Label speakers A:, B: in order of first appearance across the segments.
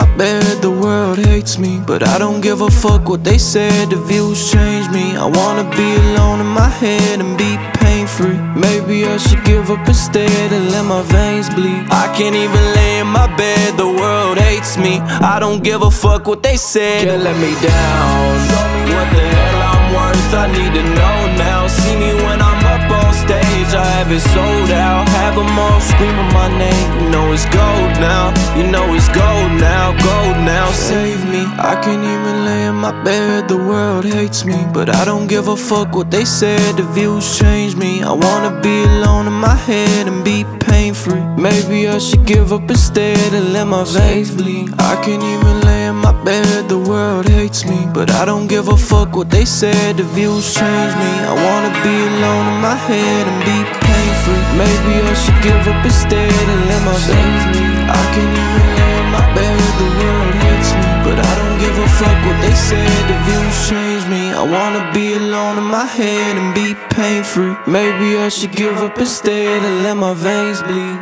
A: my bed, the world hates me. But I don't give a fuck what they said, the views change me. I wanna be alone in my head and be pain-free. Maybe I should give up instead and let my veins bleed. I can't even lay in my bed, the world hates me. I don't give a fuck what they said, can't let me down. What the hell I'm worth, I need to know now. See me when I'm up on stage, I have it sold out. Have them all screaming my name, it's gold now. You know it's gold now, gold now. Save me, I can't even lay in my bed, the world hates me But I don't give a fuck what they said, the views change me. I wanna be alone in my head and be pain-free. Maybe I should give up instead and let my veins bleed. I can't even lay in my bed, the world hates me But I don't give a fuck what they said, the views change me. I wanna be alone in my head and be pain-free Maybe I should give up instead and let my veins bleed I can't even lay in my bed, the world hates me. But I don't give a fuck what they said, the views change me I wanna be alone in my head and be pain-free. Maybe I should give up instead and let my veins bleed.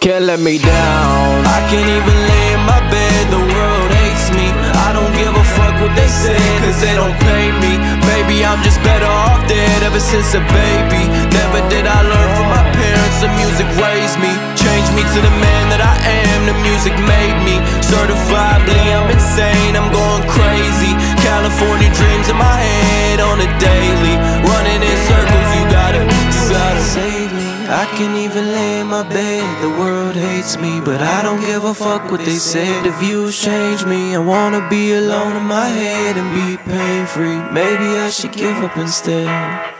A: Can't let me down. I can't even lay in my bed, the world hates me. I don't give a fuck what they say, cause they don't pay me I'm just better off dead ever since a baby. Never did I learn from my parents, the music raised me. Changed me to the man that I am, the music made me. Certifiably I'm insane, I'm going crazy. California dreams in my I can't even lay in my bed, the world hates me But I don't give a fuck what they said, the views change me. I wanna be alone in my head and be pain-free. Maybe I should give up instead